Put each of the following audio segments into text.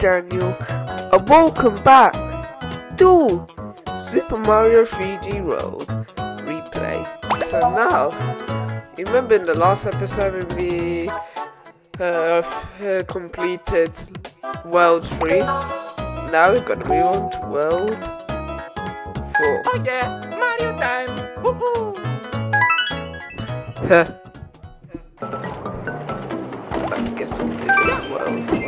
Daniel, and welcome back to Super Mario 3D World replay. So now, you remember in the last episode when we uh, uh, completed World 3? Now we're gonna move on to World 4. Oh yeah, Mario time! Woohoo! Let's get into this world.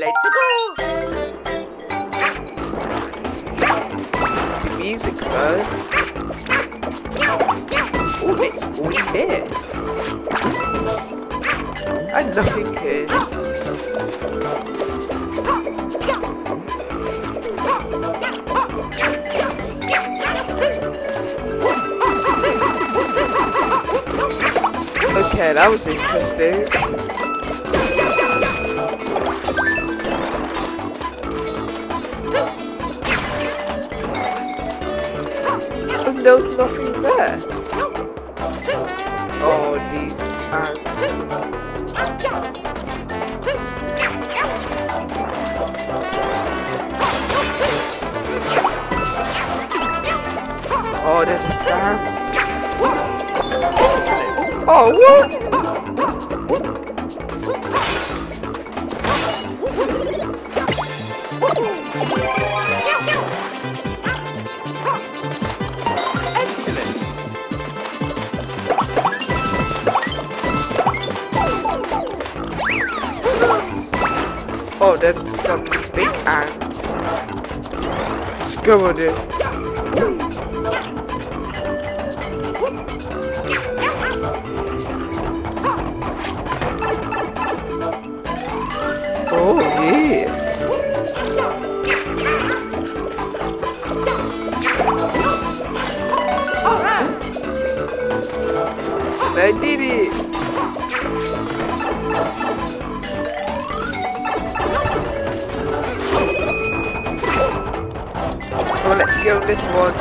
Let's go! The music though. Oh, let's go here. And nothing here. Okay, that was interesting. And there was nothing there. Oh, these ants. Oh, there's a star. Oh, Go on in. Oh, yeah. I did it. Let's go this one.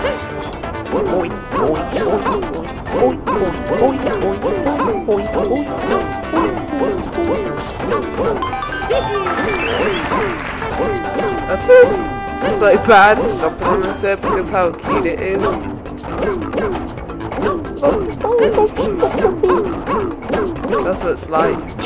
At first, it's like bad stopping on this there because how cute it is. That's what it's like.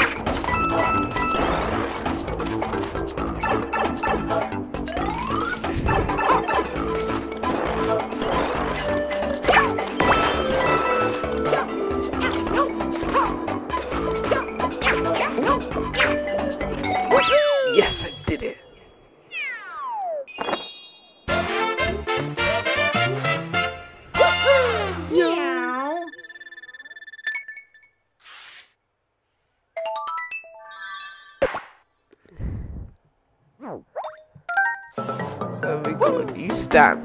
A.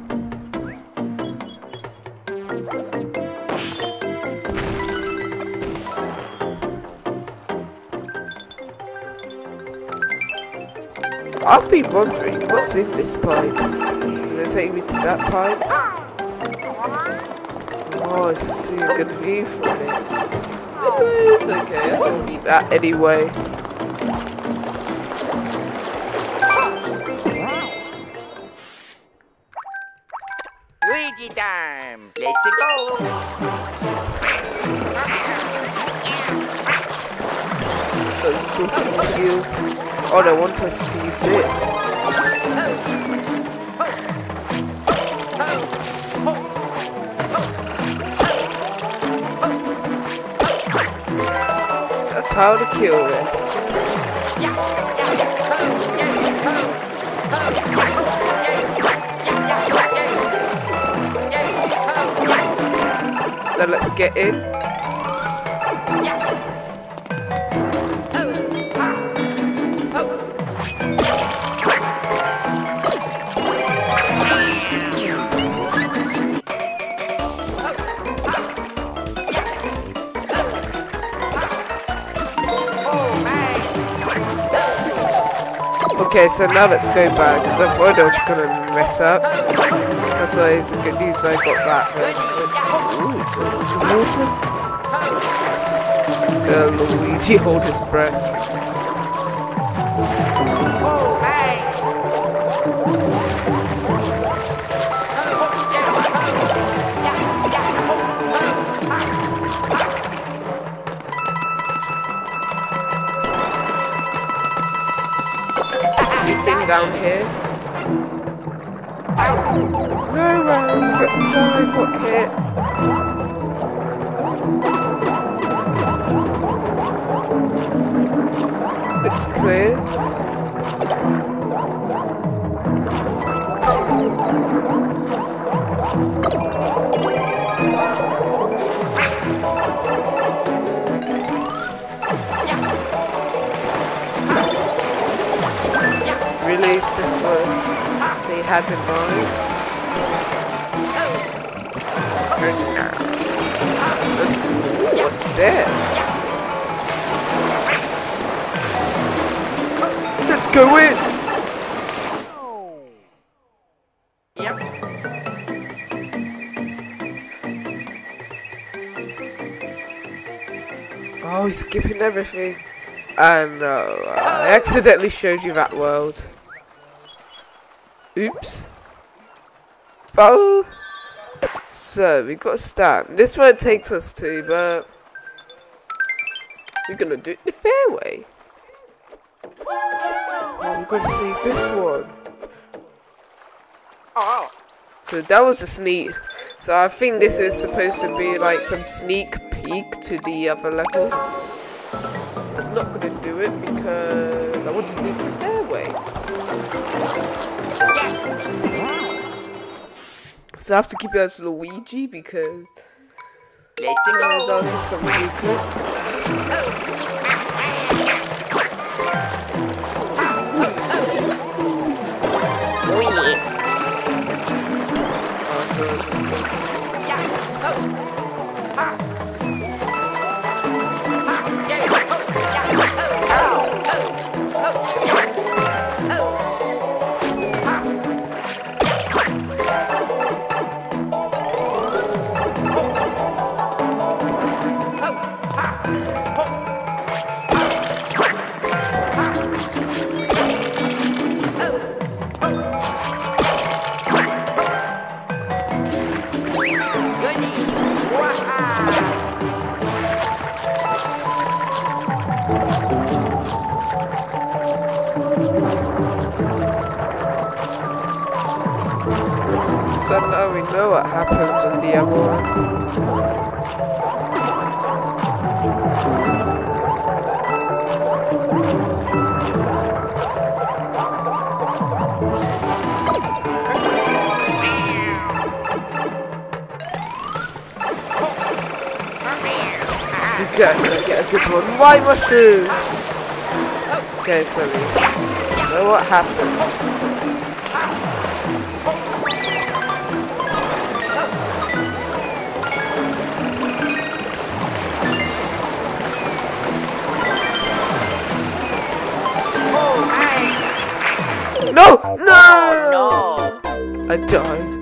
I've been wondering what's in this pipe. It take me to that pipe? Oh, I see a good view from it. It's okay, I don't need that anyway. Oh, they want us to use this. That's how to kill it. Then let's get in. Okay, so now let's go back, because I thought I was gonna mess up. That's why it's good news I got that. Ooh, water. Luigi hold his breath. Down here? Release this one. They had mind. Ooh, what's that? Let's go in. Yep. Oh, he's skipping everything. And uh, I accidentally showed you that world. Oops. Oh. So, we've got a stand. This one takes us to, but... We're gonna do it the fair way. Oh, we've got to see this one. Oh, So that was a sneak. So I think this is supposed to be like some sneak peek to the other level. I'm not gonna do it because I want to do it the fair So I have to keep it as Luigi because let's go. some secret. Know what happens in the other one. I get a good one. Why mushroom? Okay, so we know what happened. No! No! no. I died.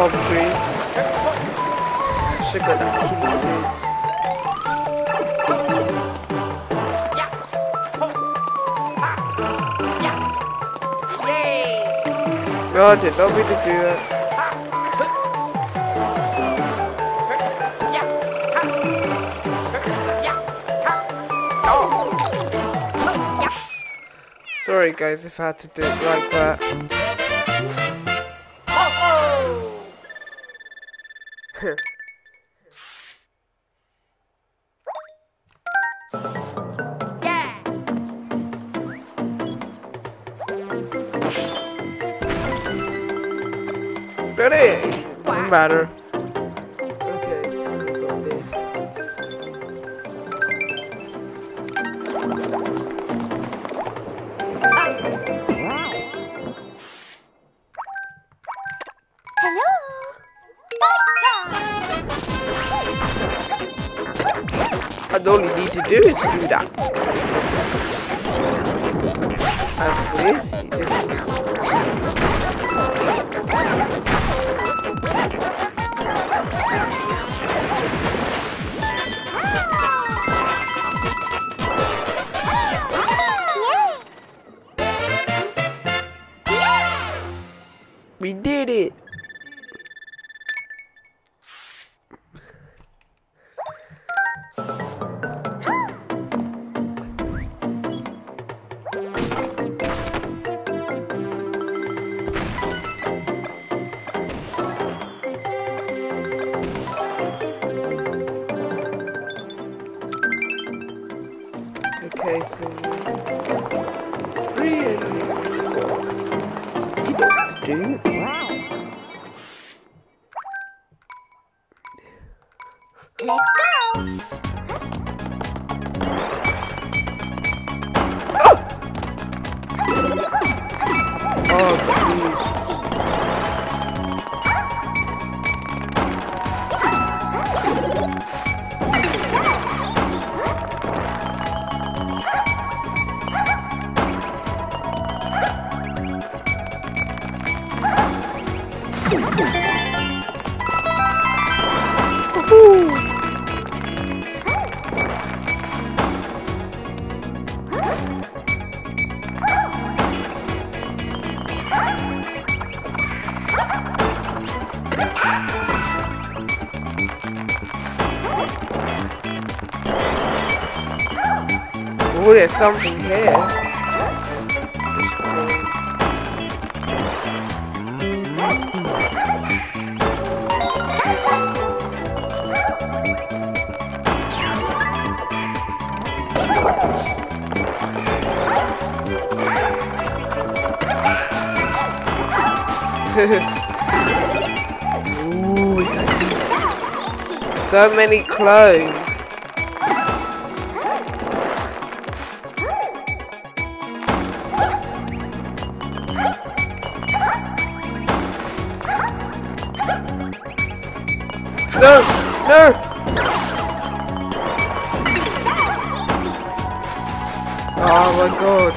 Probably. Should go down to soon. Yay! No, I did do it. Sorry guys if I had to do it like that. Doesn't matter. Okay, so this. Hello. And all you need to do is do that. And something here. Ooh, so many clothes. No, no. Oh my god.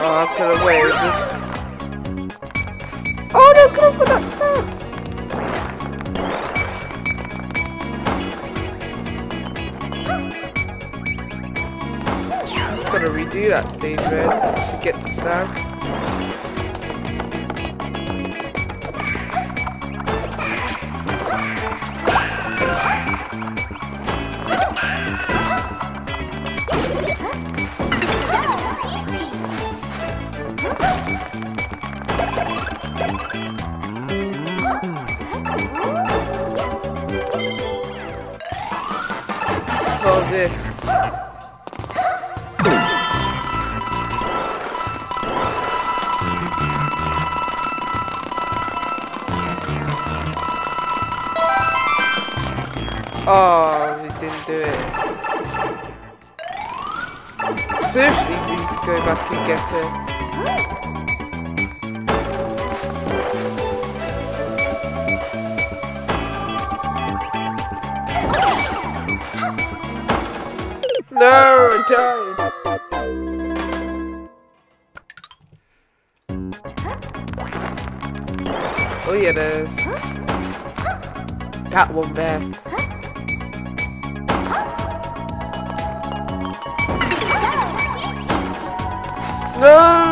Oh, could have waited. This... Oh no, have put that star. Gotta redo that stage, man, to get the star. Seriously, we need to go back and get it. No, I died. Oh yeah, there's that one there. No!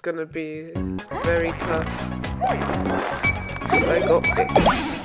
Is gonna be very tough. I got picked.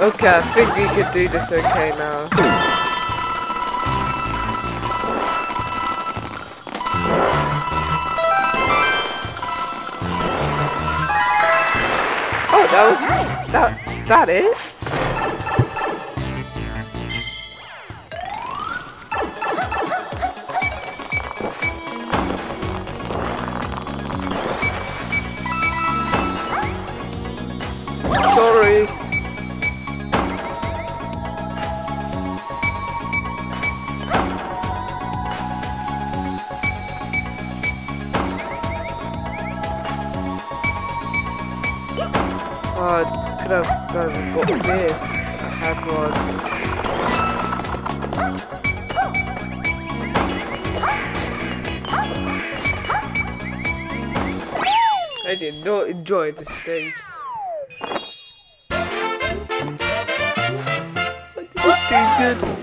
Okay, I think we could do this okay now. Oh, that was that. Is that it? Stage. I did good.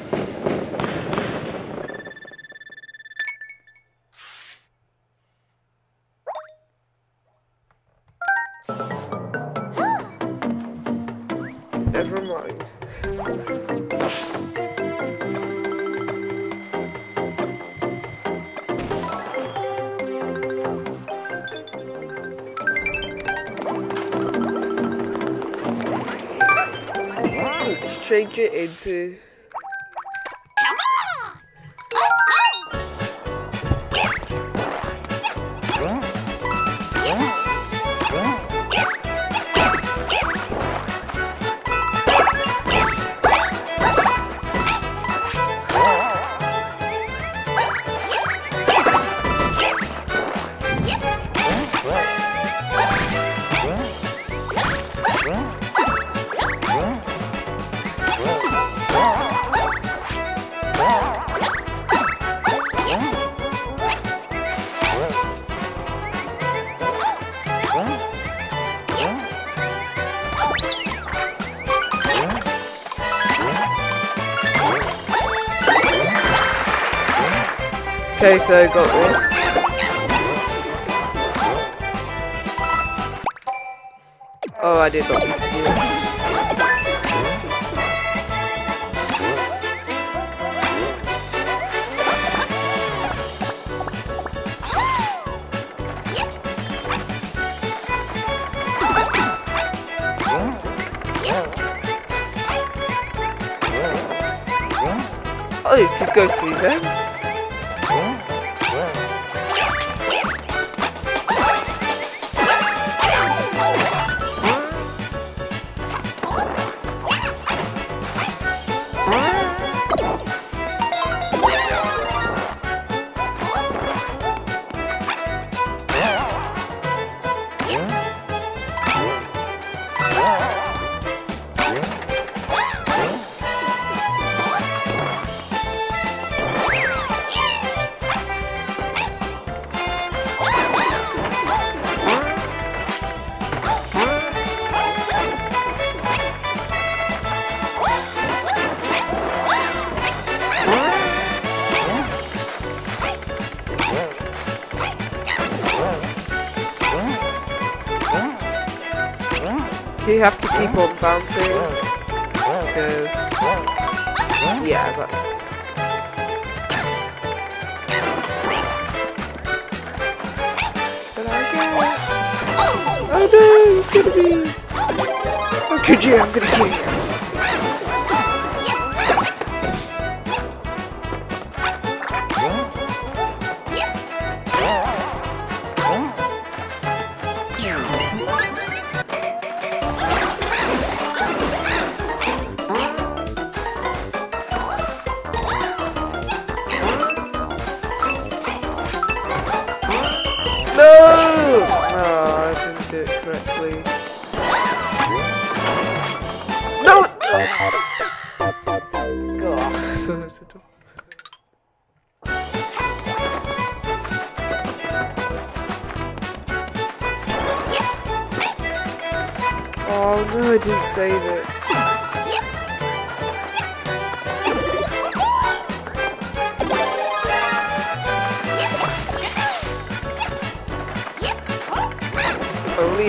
Never mind. Change it into I got this. Oh, I did it. Oh, you could go through there. Do you have to keep on bouncing. Because, yeah, but. But I guess. Oh no, it's gonna be. Oh, could you? I'm gonna kill you.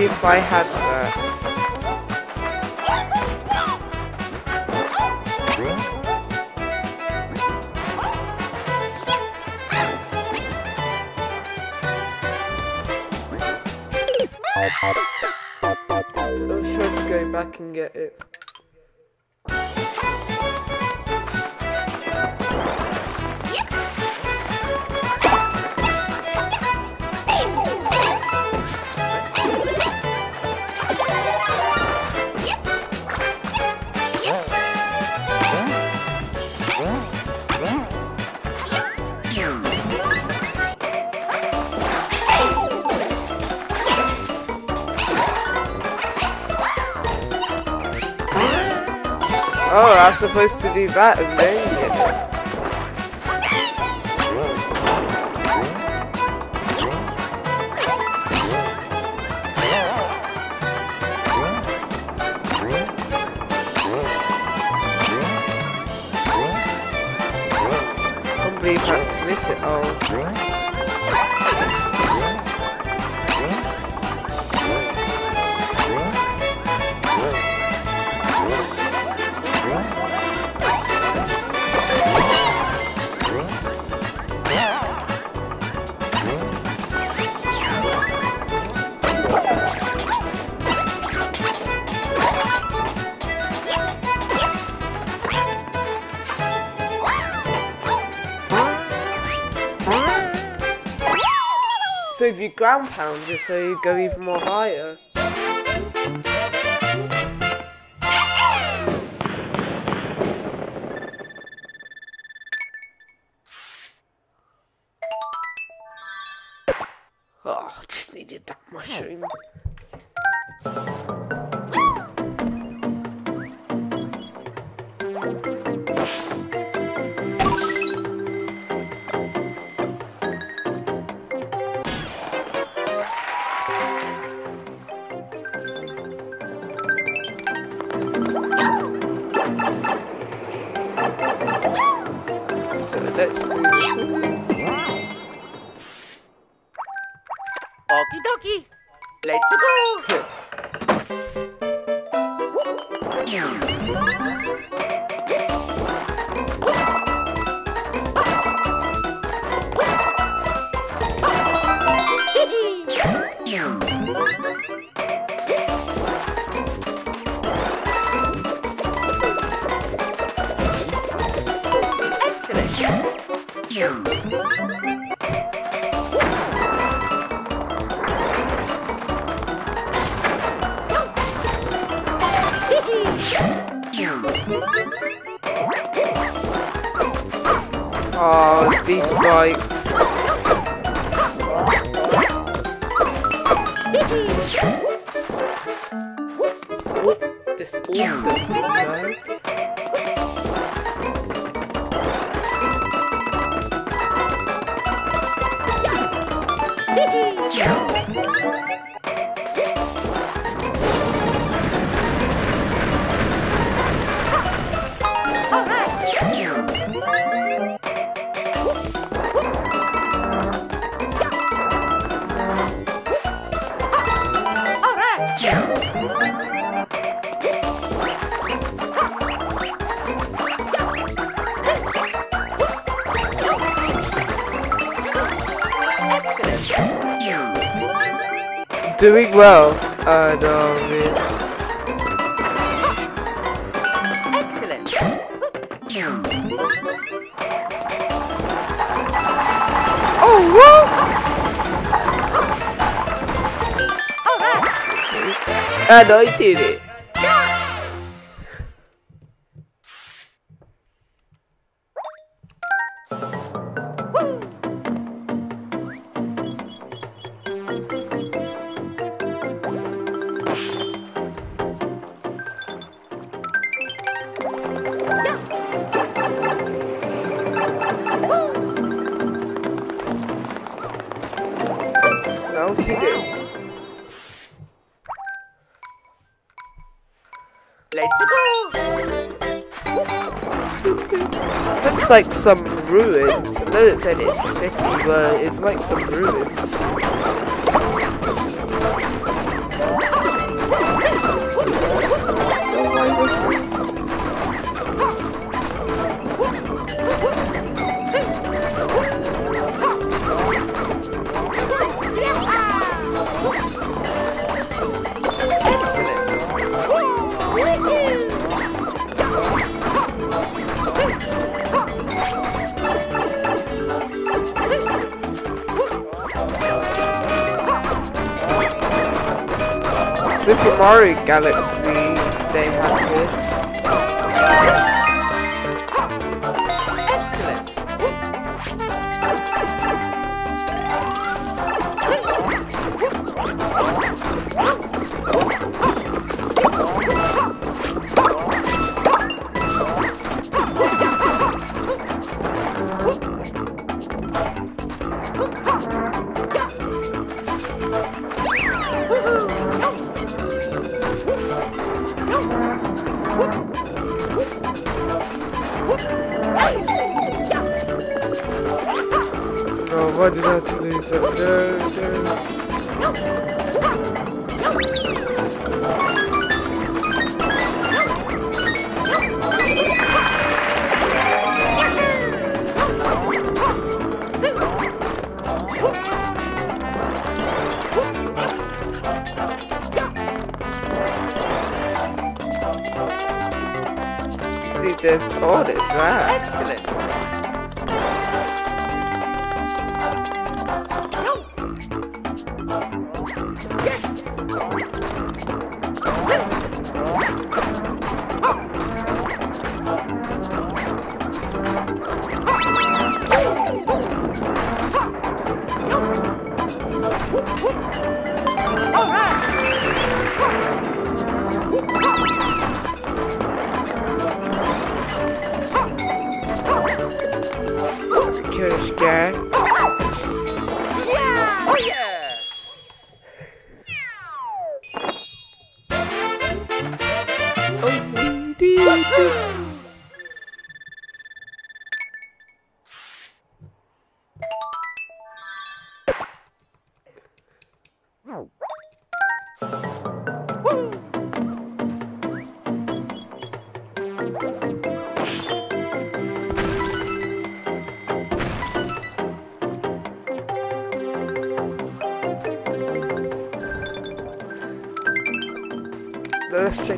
If I had supposed to do that and then get it. can't believe I had to miss it all. If you ground pound it, so you go even more higher. Doing well, and um, it's Oh, what? And I did it. Do. Let's go. Looks like some ruins. I know it said it's a city, but it's like some ruins. Super Mario Galaxy, they have this.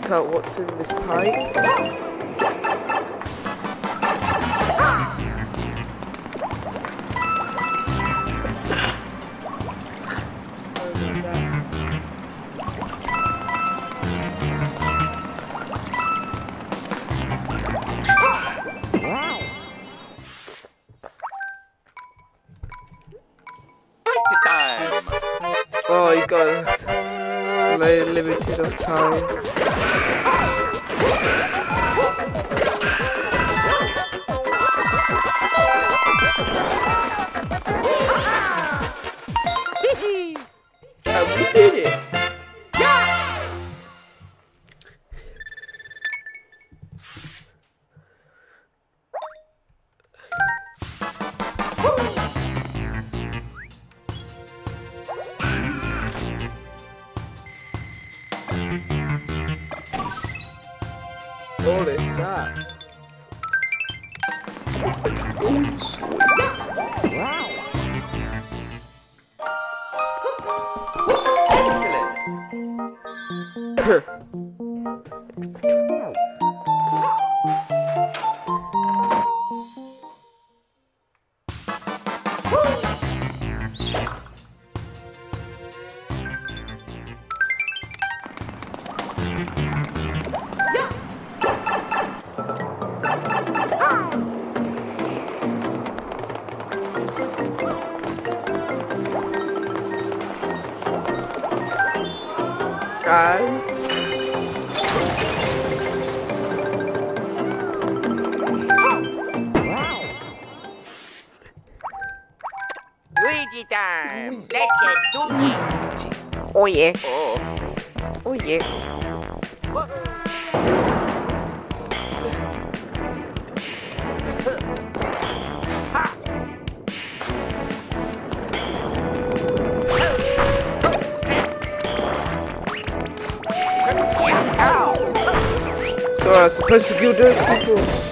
Now let's check out what's in this pipe. Oh, you got limited of time. Luigi time. Let's do this. Oh yeah. Oh. Oh yeah. Was supposed to kill those people.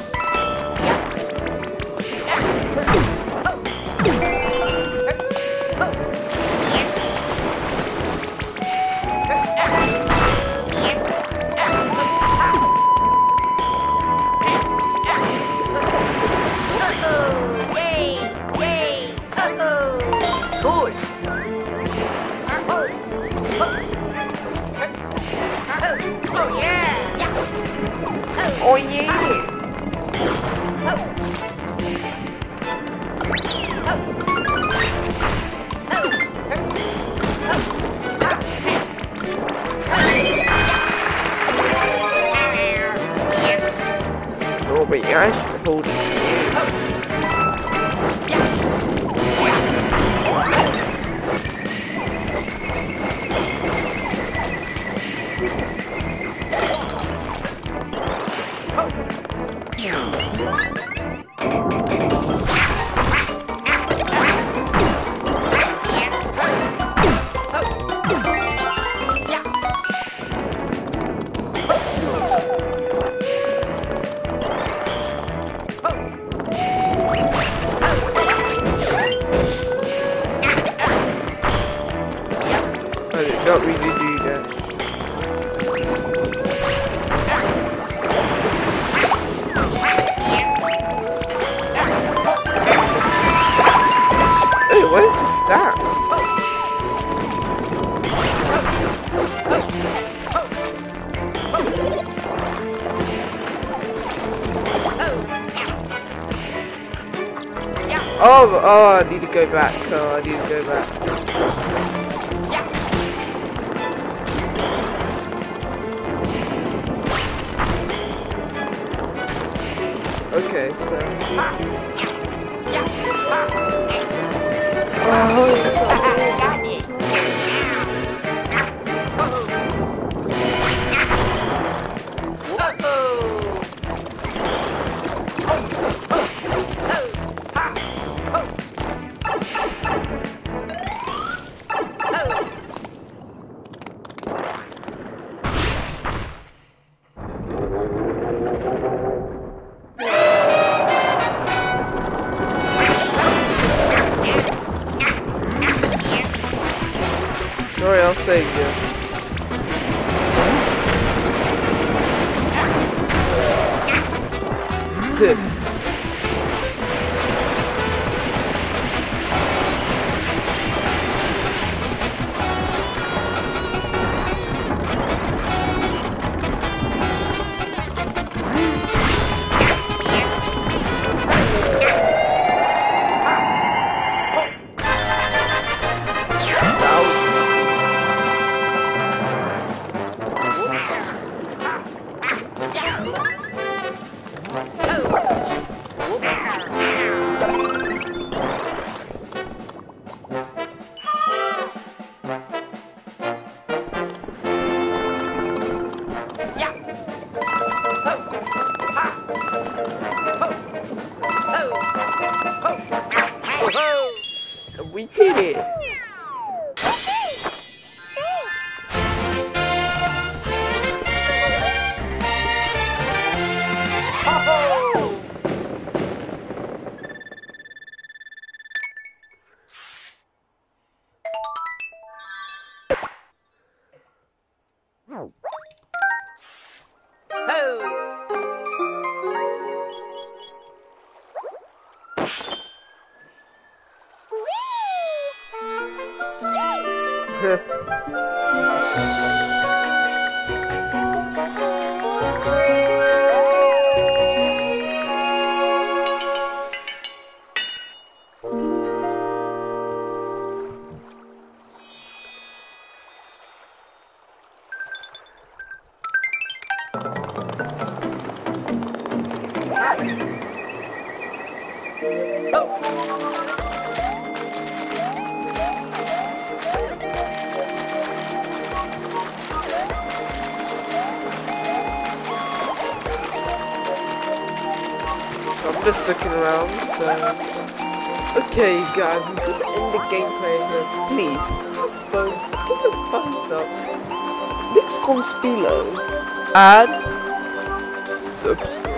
Oh I should hold Oh, oh, I need to go back. Oh, I need to go back. Okay, so. Oh, savior. Good. We did it! I'm just looking around, so... Okay, guys, I'm gonna end the gameplay here. Please, have fun, give a thumbs up, mix conspilo, and subscribe.